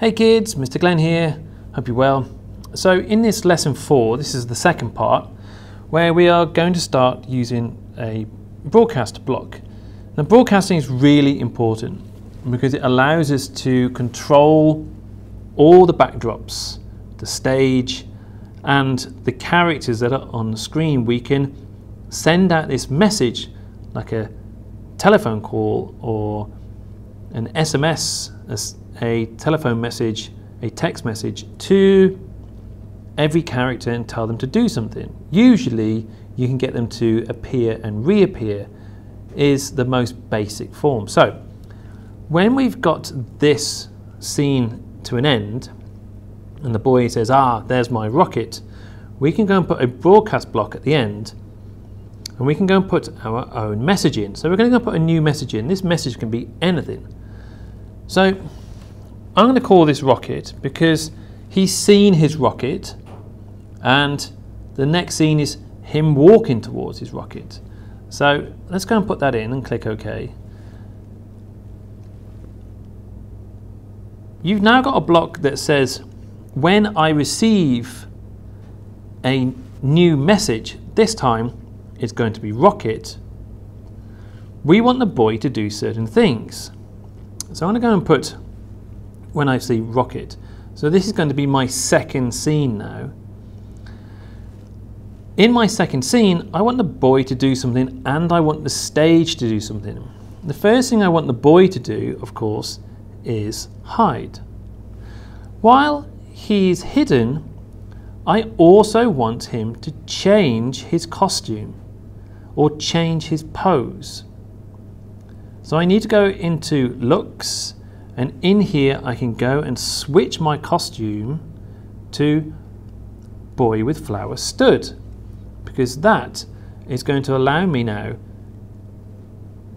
Hey kids, Mr. Glenn here. Hope you're well. So in this lesson four, this is the second part, where we are going to start using a broadcast block. Now broadcasting is really important because it allows us to control all the backdrops, the stage, and the characters that are on the screen. We can send out this message like a telephone call or an SMS, a telephone message, a text message to every character and tell them to do something. Usually you can get them to appear and reappear is the most basic form. So when we've got this scene to an end and the boy says, ah, there's my rocket, we can go and put a broadcast block at the end and we can go and put our own message in. So we're going to go put a new message in. This message can be anything. So I'm going to call this rocket because he's seen his rocket and the next scene is him walking towards his rocket. So let's go and put that in and click OK. You've now got a block that says when I receive a new message, this time it's going to be rocket, we want the boy to do certain things. So I'm going to go and put when I see rocket. So this is going to be my second scene now. In my second scene, I want the boy to do something and I want the stage to do something. The first thing I want the boy to do, of course, is hide. While he's hidden, I also want him to change his costume or change his pose. So I need to go into looks and in here I can go and switch my costume to boy with flower stood because that is going to allow me now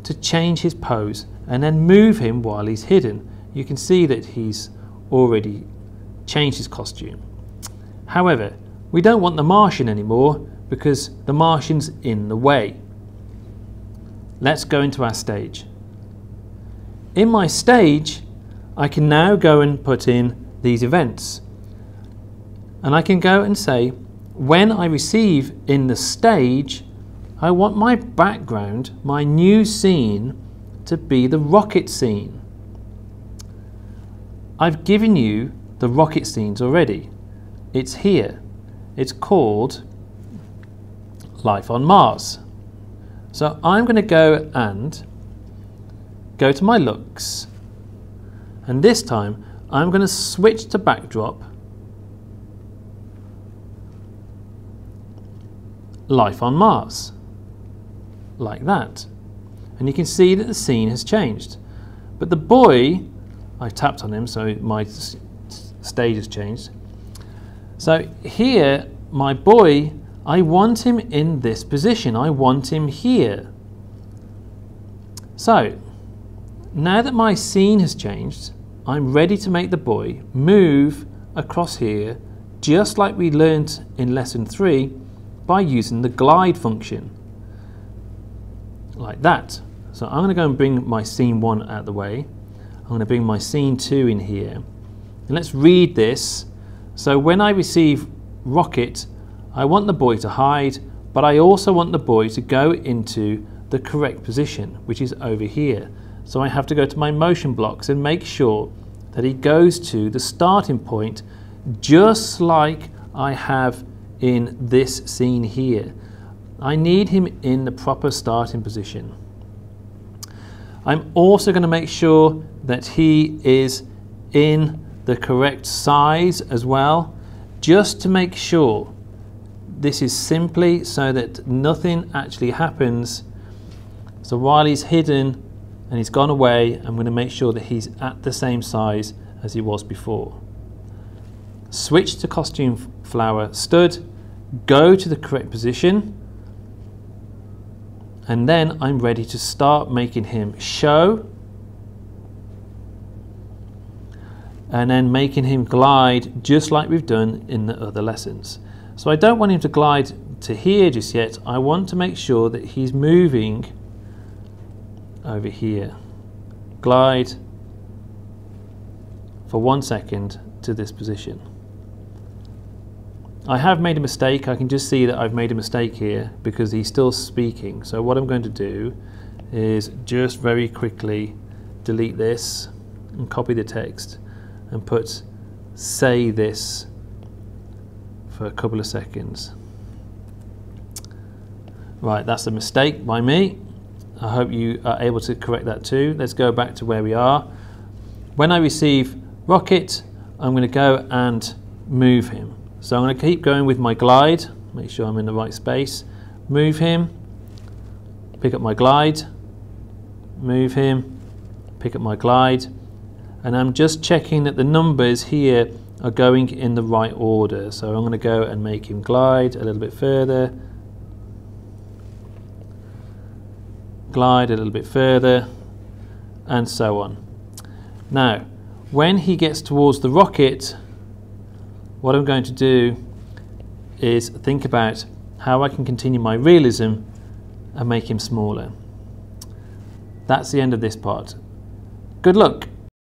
to change his pose and then move him while he's hidden. You can see that he's already changed his costume. However, we don't want the Martian anymore because the Martian's in the way. Let's go into our stage. In my stage, I can now go and put in these events. And I can go and say, when I receive in the stage, I want my background, my new scene, to be the rocket scene. I've given you the rocket scenes already. It's here. It's called Life on Mars. So I'm going to go and go to my looks and this time I'm going to switch to backdrop life on Mars, like that. And you can see that the scene has changed. But the boy, I tapped on him, so my stage has changed. So here, my boy, I want him in this position. I want him here. So, now that my scene has changed, I'm ready to make the boy move across here just like we learnt in lesson 3 by using the glide function. Like that. So I'm going to go and bring my scene 1 out of the way. I'm going to bring my scene 2 in here. And let's read this. So when I receive rocket, I want the boy to hide, but I also want the boy to go into the correct position, which is over here. So I have to go to my motion blocks and make sure that he goes to the starting point just like I have in this scene here. I need him in the proper starting position. I'm also going to make sure that he is in the correct size as well, just to make sure this is simply so that nothing actually happens. So while he's hidden and he's gone away, I'm going to make sure that he's at the same size as he was before. Switch to costume flower stood go to the correct position, and then I'm ready to start making him show and then making him glide just like we've done in the other lessons. So I don't want him to glide to here just yet. I want to make sure that he's moving over here. Glide, for one second to this position. I have made a mistake. I can just see that I've made a mistake here because he's still speaking. So what I'm going to do is just very quickly delete this and copy the text and put say this for a couple of seconds. Right, that's a mistake by me. I hope you are able to correct that too. Let's go back to where we are. When I receive rocket, I'm going to go and move him. So I'm going to keep going with my glide, make sure I'm in the right space, move him, pick up my glide, move him, pick up my glide, and I'm just checking that the numbers here are going in the right order. So I'm going to go and make him glide a little bit further, glide a little bit further, and so on. Now, when he gets towards the rocket, what I'm going to do is think about how I can continue my realism and make him smaller. That's the end of this part. Good luck.